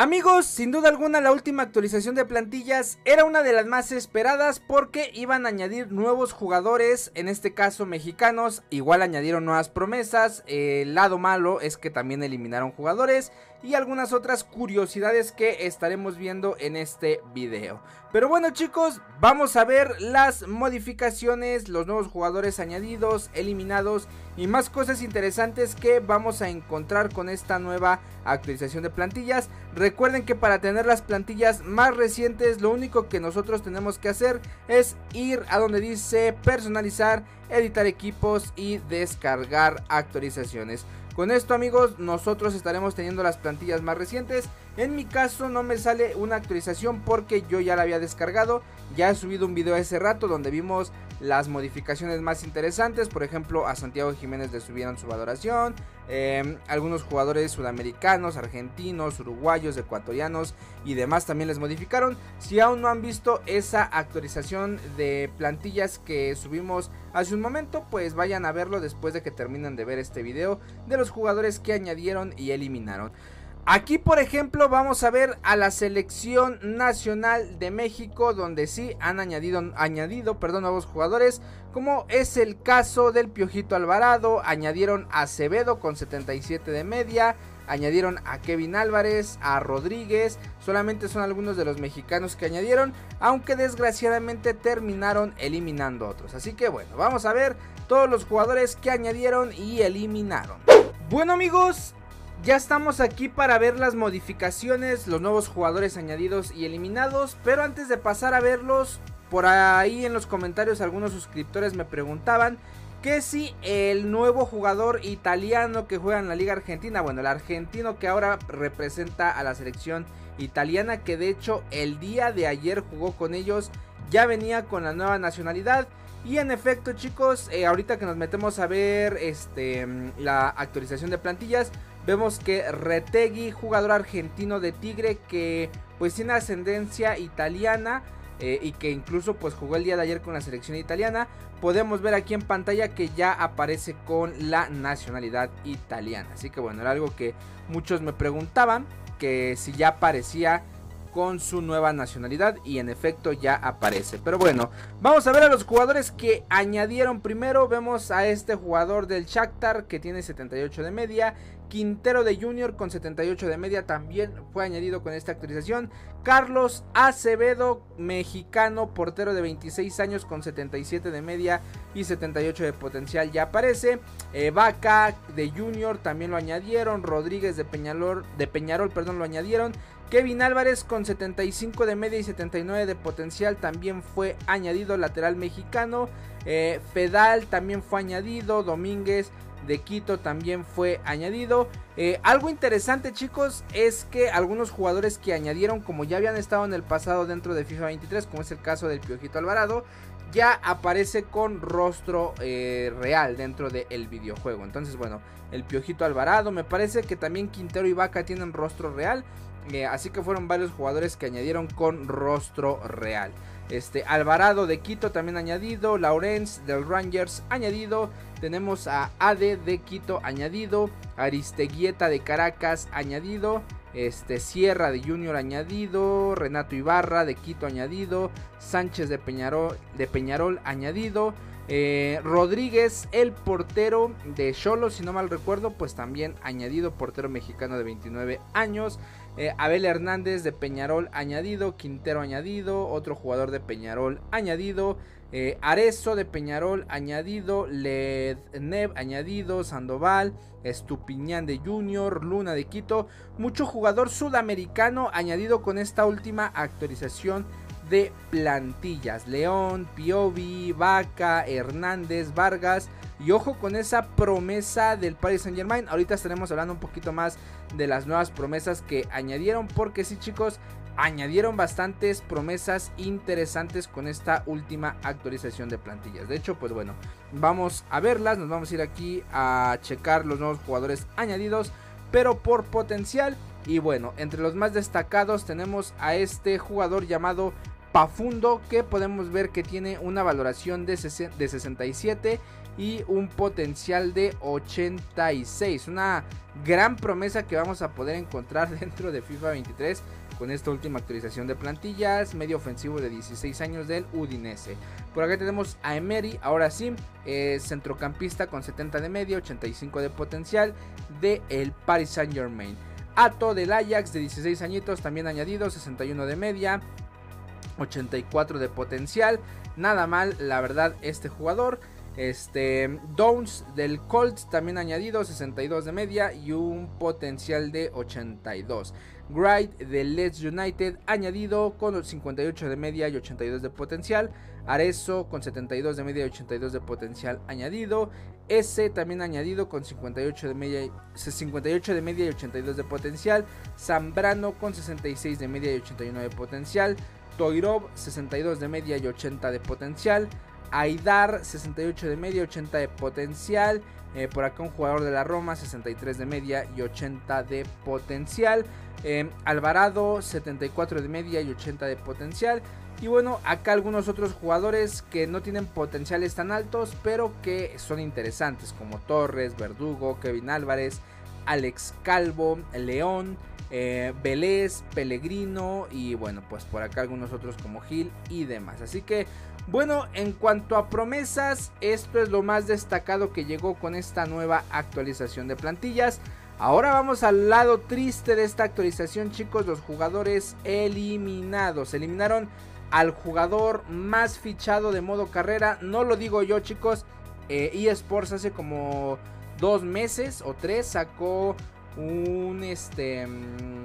Amigos, sin duda alguna la última actualización de plantillas era una de las más esperadas porque iban a añadir nuevos jugadores, en este caso mexicanos, igual añadieron nuevas promesas, el lado malo es que también eliminaron jugadores y algunas otras curiosidades que estaremos viendo en este video. Pero bueno chicos, vamos a ver las modificaciones, los nuevos jugadores añadidos, eliminados y más cosas interesantes que vamos a encontrar con esta nueva actualización de plantillas. Recuerden que para tener las plantillas más recientes lo único que nosotros tenemos que hacer es ir a donde dice personalizar, editar equipos y descargar actualizaciones. Con esto amigos nosotros estaremos teniendo las plantillas más recientes. En mi caso no me sale una actualización porque yo ya la había descargado. Ya he subido un video hace rato donde vimos las modificaciones más interesantes. Por ejemplo a Santiago Jiménez le subieron su valoración. Em, algunos jugadores sudamericanos, argentinos, uruguayos, ecuatorianos y demás también les modificaron. Si aún no han visto esa actualización de plantillas que subimos hace un momento, pues vayan a verlo después de que terminen de ver este video de los jugadores que añadieron y eliminaron. Aquí por ejemplo vamos a ver a la selección nacional de México donde sí han añadido, añadido perdón, nuevos jugadores como es el caso del Piojito Alvarado, añadieron a Acevedo con 77 de media, añadieron a Kevin Álvarez, a Rodríguez, solamente son algunos de los mexicanos que añadieron, aunque desgraciadamente terminaron eliminando otros. Así que bueno, vamos a ver todos los jugadores que añadieron y eliminaron. Bueno amigos, ya estamos aquí para ver las modificaciones, los nuevos jugadores añadidos y eliminados, pero antes de pasar a verlos, por ahí en los comentarios algunos suscriptores me preguntaban que si el nuevo jugador italiano que juega en la Liga Argentina, bueno, el argentino que ahora representa a la selección italiana, que de hecho el día de ayer jugó con ellos, ya venía con la nueva nacionalidad. Y en efecto chicos, eh, ahorita que nos metemos a ver este, la actualización de plantillas, Vemos que Retegui, jugador argentino de Tigre que pues tiene ascendencia italiana eh, y que incluso pues jugó el día de ayer con la selección italiana. Podemos ver aquí en pantalla que ya aparece con la nacionalidad italiana. Así que bueno, era algo que muchos me preguntaban, que si ya aparecía con su nueva nacionalidad y en efecto ya aparece. Pero bueno, vamos a ver a los jugadores que añadieron primero. Vemos a este jugador del Shakhtar que tiene 78 de media. Quintero de Junior con 78 de media también fue añadido con esta actualización. Carlos Acevedo, mexicano, portero de 26 años con 77 de media y 78 de potencial ya aparece. Eh, Vaca de Junior también lo añadieron. Rodríguez de Peñarol, de Peñarol perdón, lo añadieron. Kevin Álvarez con 75 de media y 79 de potencial también fue añadido lateral mexicano. Eh, Fedal también fue añadido. Domínguez de Quito también fue añadido. Eh, algo interesante chicos es que algunos jugadores que añadieron como ya habían estado en el pasado dentro de FIFA 23 como es el caso del Piojito Alvarado ya aparece con rostro eh, real dentro del videojuego. Entonces bueno el Piojito Alvarado me parece que también Quintero y Vaca tienen rostro real. Eh, así que fueron varios jugadores que añadieron con rostro real. Este, Alvarado de Quito también añadido. Lawrence del Rangers añadido. Tenemos a Ade de Quito añadido. Aristeguieta de Caracas añadido. Este, Sierra de Junior añadido. Renato Ibarra de Quito añadido. Sánchez de Peñarol, de Peñarol añadido. Eh, Rodríguez, el portero de Cholo, si no mal recuerdo, pues también añadido, portero mexicano de 29 años. Eh, Abel Hernández de Peñarol añadido, Quintero añadido, otro jugador de Peñarol añadido, eh, Arezo de Peñarol añadido, Lednev añadido, Sandoval, Estupiñán de Junior, Luna de Quito, mucho jugador sudamericano añadido con esta última actualización de plantillas. León, Piovi, Vaca, Hernández, Vargas. Y ojo con esa promesa del Paris Saint Germain. Ahorita estaremos hablando un poquito más de las nuevas promesas que añadieron. Porque sí chicos, añadieron bastantes promesas interesantes con esta última actualización de plantillas. De hecho, pues bueno, vamos a verlas. Nos vamos a ir aquí a checar los nuevos jugadores añadidos. Pero por potencial. Y bueno, entre los más destacados tenemos a este jugador llamado Pafundo que podemos ver que tiene una valoración de, de 67 y un potencial de 86. Una gran promesa que vamos a poder encontrar dentro de FIFA 23 con esta última actualización de plantillas, medio ofensivo de 16 años del Udinese. Por acá tenemos a Emery, ahora sí, centrocampista con 70 de media, 85 de potencial de el Paris Saint Germain. Ato del Ajax de 16 añitos, también añadido, 61 de media, 84 de potencial. Nada mal, la verdad, este jugador. Este, Downs del Colts también añadido, 62 de media y un potencial de 82. Wright del Leeds United añadido con 58 de media y 82 de potencial. Arezo con 72 de media y 82 de potencial añadido. S también añadido con 58 de media y, 58 de media y 82 de potencial. Zambrano con 66 de media y 81 de potencial. Toirov 62 de media y 80 de potencial. Aidar 68 de media, 80 de potencial. Eh, por acá un jugador de la Roma 63 de media y 80 de potencial. Eh, Alvarado 74 de media y 80 de potencial. Y bueno, acá algunos otros jugadores que no tienen potenciales tan altos, pero que son interesantes, como Torres, Verdugo, Kevin Álvarez, Alex Calvo, León, eh, Vélez, Pellegrino y bueno, pues por acá algunos otros como Gil y demás. Así que bueno, en cuanto a promesas, esto es lo más destacado que llegó con esta nueva actualización de plantillas. Ahora vamos al lado triste de esta actualización, chicos, los jugadores eliminados. Eliminaron al jugador más fichado de modo carrera. No lo digo yo, chicos. Eh, eSports hace como dos meses o tres sacó un este mm,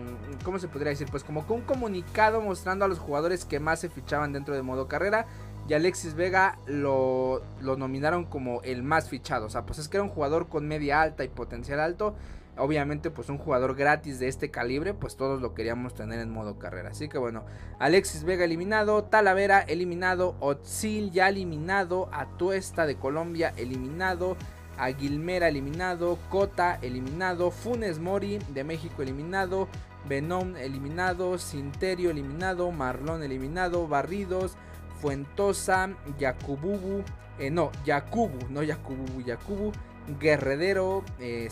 ¿cómo se podría decir? Pues como que un comunicado mostrando a los jugadores que más se fichaban dentro de modo carrera y Alexis Vega lo, lo nominaron como el más fichado. O sea, pues es que era un jugador con media alta y potencial alto. Obviamente, pues un jugador gratis de este calibre, pues todos lo queríamos tener en modo carrera. Así que bueno, Alexis Vega eliminado, Talavera eliminado, Otzil ya eliminado, Atuesta de Colombia eliminado, Aguilmera eliminado, Cota eliminado, Funes Mori de México eliminado, Venom eliminado, Sinterio eliminado, Marlón eliminado, Barridos, Fuentosa, Yacububu, eh, no, Yacubu, no Yacububu, Yacubu, Guerredero, eh,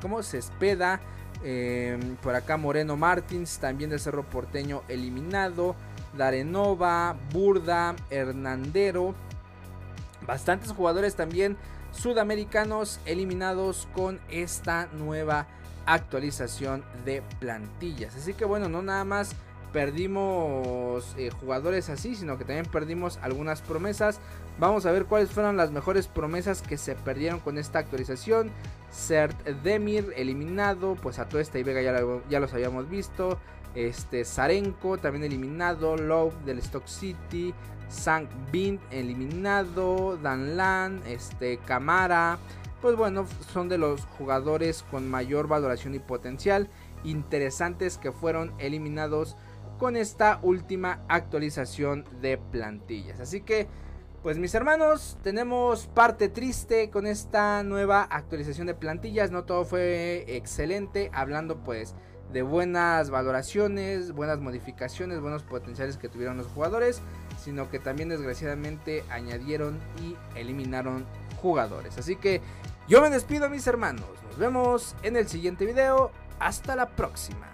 ¿cómo? Cespeda, eh, por acá Moreno Martins, también del Cerro Porteño eliminado, Darenova, Burda, Hernandero, bastantes jugadores también sudamericanos eliminados con esta nueva actualización de plantillas. Así que bueno, no nada más perdimos eh, jugadores así, sino que también perdimos algunas promesas. Vamos a ver cuáles fueron las mejores promesas que se perdieron con esta actualización. Cert Demir eliminado, pues a Tuesta y Vega ya, los habíamos visto. Este Zarenko también eliminado, Love del Stock City, Sank Bin eliminado, Danlan, este Camara. Pues bueno, son de los jugadores con mayor valoración y potencial interesantes que fueron eliminados con esta última actualización de plantillas. Así que, pues mis hermanos, tenemos parte triste con esta nueva actualización de plantillas. No todo fue excelente, hablando pues de buenas valoraciones, buenas modificaciones, buenos potenciales que tuvieron los jugadores, sino que también desgraciadamente añadieron y eliminaron jugadores. Así que yo me despido mis hermanos, nos vemos en el siguiente video, hasta la próxima.